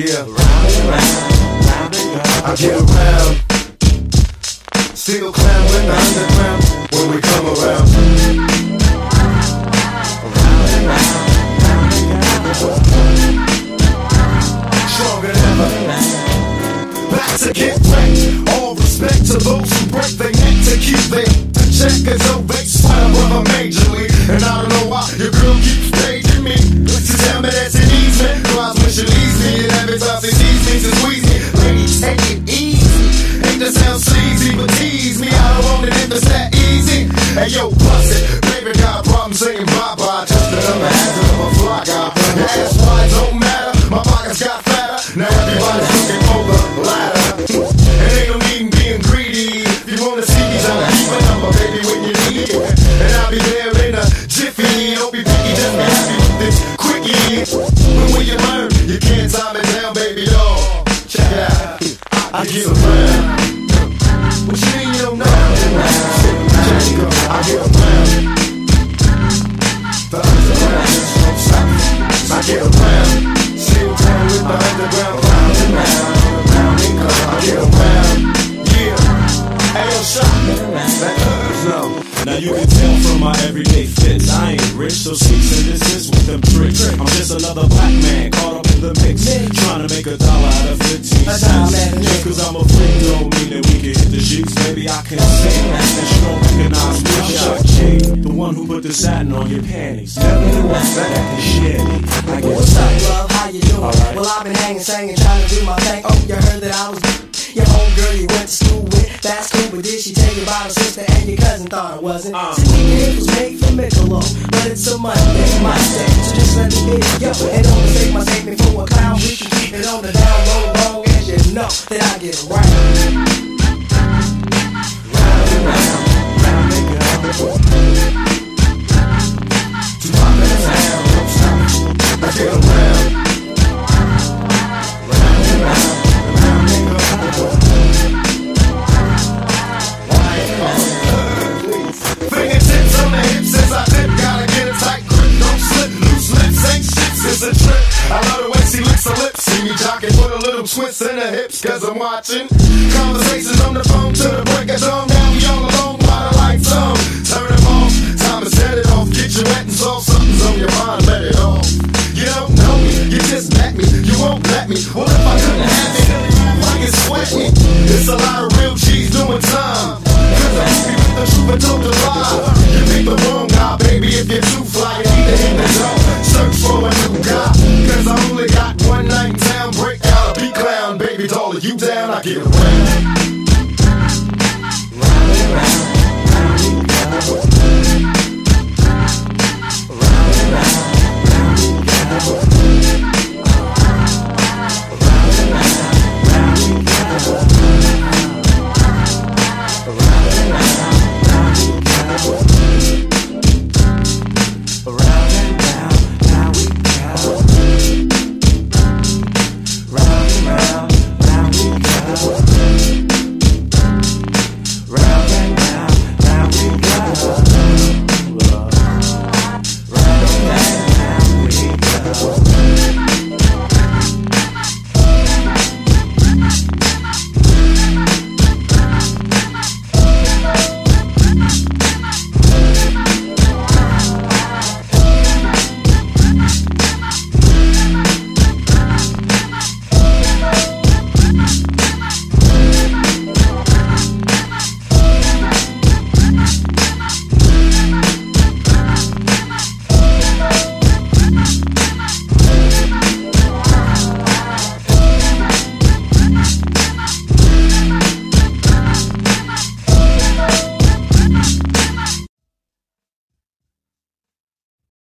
Yeah, round and round, round and round. I get around. Still clown underground when we come around. Round and round, round and round. Stronger than ever. Back to get wrecked. All respect to those who break their neck to keep their check. Cause no they swear brother majorly. And sees squeeze me. Ladies, take it easy. Ain't that sound sleazy, but tease me. I don't want it if it's that easy. Hey yo, bust it. Baby got a problem saying bye bye. Just another hazard of a fly guy. Your ass wide don't matter. My pockets got fatter. Now everybody's looking for the ladder. And ain't no need in being greedy. If you wanna see me, just keep my number, baby, when you need it. And I'll be there in a jiffy. Don't be picky, just be happy with this quickie. When will you learn? You can't time it down, out. I get around. What you know? Check it out. I get around. The underground. I get around. Still down with the underground. Round and round, and round. I get around. Yeah. Hey, yo, shot. No. Now you can tell from my everyday fits. I ain't rich, so cease and desist with them tricks. I'm just another black man caught up in the mix. Trying to make a dollar out of 15 cents. Just cause I'm a freak don't mean that we can hit the sheets. Maybe I can sing and she don't recognize me. I'm Shock G, the one who put the satin on your panties. Tell me else that share me. I guess What's up, love? How you doing? Alright. Well, I've been hanging, singing, trying to do my thing. Oh, you heard that I was your homegirl you went to school with. Cool, but did she tell you about her sister and your cousin? Thought it wasn't. Uh. See, thinking it was made for Michelob, but it's a Monday, my day. So just let me it, yo. And don't mistake my statement for a clown. We can keep it on the down low, long as you know that I get it I I love the way she licks her lips, see me jocking, put a little twist in her hips, cause I'm watching. Conversations on the phone to the break of dawn, now we all alone while the lights on. Turn them off, time to set it off, get you wet and soft, something's on your mind, let it off. You don't know me, you just met me, you won't let me. Well,